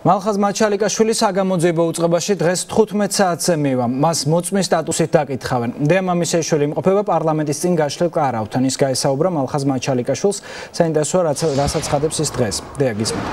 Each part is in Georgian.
მალხაზ მაჩალიკაშვილი საგამოძიებო უწყებაში დღეს 15 საათზე მივა. მას მოწმის სტატუსით დაკითხავენ. დეა მამისეშვილი იმყოფება პარლამენტის წინ გაშლილ კარავთან. ის გაესაუბრა მალხაზ მაჩალიკაშვილს საინტერესოა რასაც ხადებს ის დღეს. დეა გისმენთ.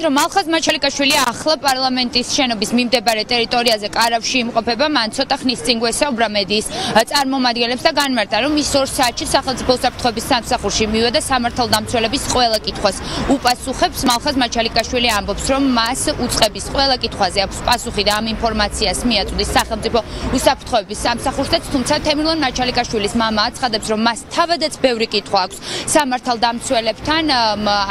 ალექსანდრო მალხაზ მაჩალიკაშვილი ახლა პარლამენტის შენობის მიმდებარე ტერიტორიაზე კარავში იმყოფება მან ცოტა ხნის წინ გვესაუბრა მედიის წარმომადგენლებს და განმარტა რომ ის 2 საათში სახელმწიფო უსაფრთხოების სამსახურში მივიდა და სამართალდამცველების ყველა კითხვას უპასუხებს. მალხაზ მაჩალიკაშვილი ამბობს რომ მას უწყების ყველა კითხვაზე აქვს პასუხი და ამ ინფორმაციას მიაწვდის სახელმწიფო უსაფრთხოების სამსახურსაც თუმცა თემირლან მაჩალიკაშვილის მამა აცხადებს რომ მას თავადაც ბევრი კითხვა აქვს სამართალდამცველებთან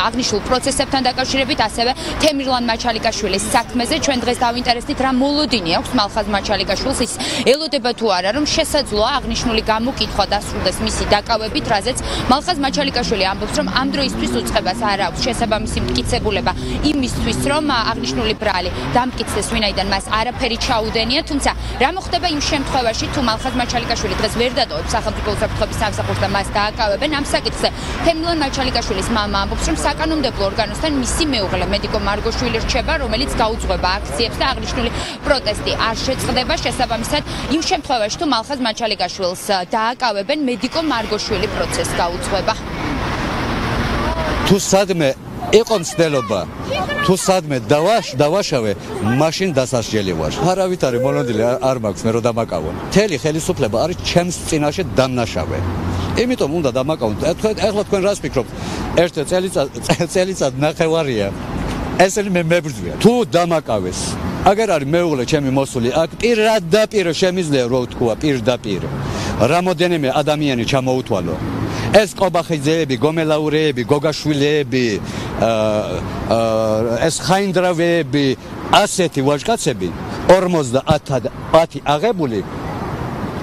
აღნიშნულ პროცესებთან დაკავშირებით ასევე თემირლან მაჩალიკაშვილის საქმეზე. ჩვენ დღეს დავინტერესდით რა მოლოდინი აქვს მალხაზ მაჩალიკაშვილს ის ელოდება თუ არა რომ შესაძლოა აღნიშნული გამოკითხვა დასრულდეს მისი დაკავებით, რაზეც მალხაზ მაჩალიკაშვილი ამბობს რომ ამ დროისთვის უწყებას არ აქვს შესაბამისი მტკიცებულება იმისთვის რომ აღნიშნული ბრალი დამტკიცდეს ვინაიდან მას არაფერი ჩაუდენია, თუმცა რა მოხდება იმ შემთხვევაში თუ მალხაზ მაჩალიკაშვილი დღეს ვერ დატოვებს სახელმწიფო უსაფრთხოების სამსახურს და მას დააკავებენ ამ საკითხზე. თემილონ მაჩალიკაშვილის მამა ამბობს, რომ საკანონმდებლო ორგანოსთან მისი მეუღლე მედი მედიკო მარგოშვილი რჩება, რომელიც გაუძღვება აქციებს და აღნიშნული პროტესტი არ შეწყდება. შესაბამისად იმ შემთხვევაში, თუ მალხაზ მაჩალიკაშვილს დააკავებენ მედიკო მარგოშვილი პროცესს გაუძღვება. თუ სადმე იყო მცდელობა თუ სადმე დავაშ დავაშავე მაშინ დასასჯელი ვარ არავით არის მონოდილი არ მაქვს მე რომ დამაკავო. მთელი ხელისუფლება არის ჩემს წინაშე დამნაშავე. იმიტომ უნდა დამაკავო ეხლა თქვენ რას ფიქრობთ? ერთ წელიწად წელიწად ნახევარია ესენი მე მებრძვია. თუ დამაკავეს აგერ არის მეუღლე ჩემი მოსული აქ პირდაპირ შემიძლია რო თქვა პირდაპირ რამოდენიმე ადამიანი ჩამოუთვალო. ეს ყობახიძეები, გომელაურეები, გოგაშვილეები, ეს ხაინდრავეები, ასეთი ვაჟკაცები 50 აღებული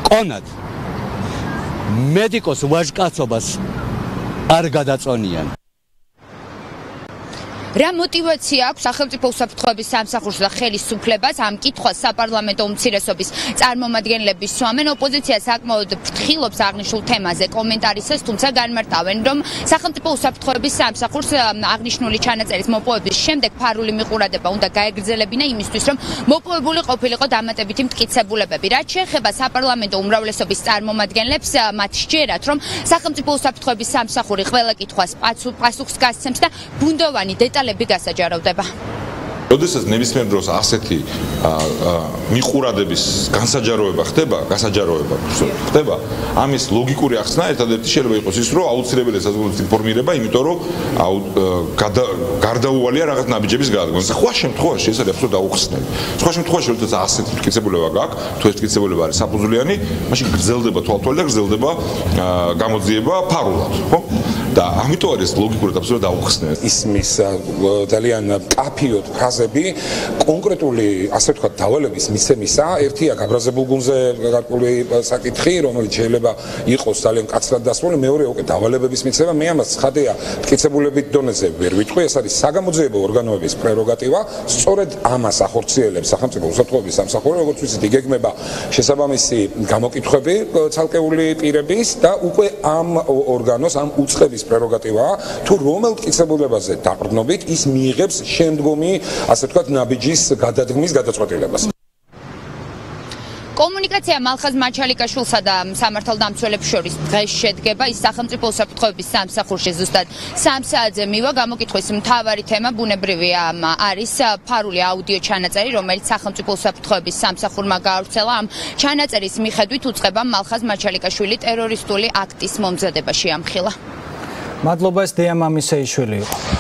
ყონად მედიკოს ვაჟკაცობას არ გადაწონიან რა მოტივაცია აქვს სახელმწიფო უსაფრთხოების სამსახურს და ხელისუფლებას ამ კითხვას საპარლამენტო უმცირესობის წარმომადგენლები სვამენ ოპოზიცია საკმაოდ ფრთხილობს აღნიშნულ თემაზე. კომენტარისას თუმცა განმარტავენ რომ სახელმწიფო უსაფრთხოების სამსახურს აღნიშნული ჩანაწერის მოპოვების შემდეგ ფარული მიყურადება უნდა გაეგრძელებინა იმისთვის რომ მოპოვებული ყოფილიყო დამატებითი მტკიცებულებები. რაც შეეხება საპარლამენტო უმრავლესობის წარმომადგენლებს მათ სჯერათ რომ სახელმწიფო უსაფრთხოების სამსახური ყველა კითხვას პასუხს გასცემს და ბუნდოვანი დეტალ დეტალები გასაჯარავდება. როდესაც ნებისმიერ დროს ასეთი მიყურადების განსაჯაროება ხდება, გასაჯაროება ხდება, ამის ლოგიკური ახსნა ერთადერთი შეიძლება იყოს ის, რომ აუცილებელია საზოგადოების ინფორმირება, იმიტომ რომ გარდაუვალია რაღაც ნაბიჯების გადადგომა. სხვა შემთხვევაში ეს არის აბსოლუტურად აუხსნელი. სხვა შემთხვევაში როდესაც ასეთი მტკიცებულება გაქვს, თუ ეს მტკიცებულება არის საფუძვლიანი, მაშინ გრძელდება თვალთვალი და გრძელდება გამოძიება ფარულად, ხო? და ამიტომ არის ლოგიკურად აბსოლუტურად აუხსნელი. ისმის ძალიან კაფიოდ ფრაზები კონკრეტული ასე ვთქვათ დავალების მისცემისა, ერთია გაბრაზებულ გუნზე გარკვეული საკითხი, რომელიც შეიძლება იყოს ძალიან კაცრად დასრულებული, მეორე უკვე დავალებების მიცემა, მე ამას ცხადია, მტკიცებულებით დონეზე ვერ ვიტყვი, ეს არის საგამოძიებო ორგანოების პრეროგატივა, სწორედ ამას ახორციელებს სახელმწიფო უსაფრთხოების სამსახური, როგორც ვიცით, იგეგმება შესაბამისი გამოკითხვები ცალკეული პირების და უკვე ამ ორგანოს ამ უცხების პრეროგატივაა თუ რომელ მტკიცებულებაზე დაყრდნობით ის მიიღებს შემდგომი ასე ვთქვათ ნაბიჯის გადადგმის გადაწყვეტილებას. კომუნიკაცია მალხაზ მაჩალიკაშვილსა და სამართალდამცველებს შორის დღეს შედგება ის სახელმწიფო უსაფრთხოების სამსახურში. ზუსტად 3 საათზე მივა გამოკითხვის მთავარი თემა ბუნებრივია. არის ფარული აუდიო ჩანაწერი რომელიც სახელმწიფო usაფრთხოების სამსახურმა გაავრცელა. ამ ჩანაწერის მიხედვით უצება მალხაზ მაჩალიკაშვილი ტერორისტული აქტის მომზადებაში ამხილა მადლობა ეს დეა მამისეიშვილი იყო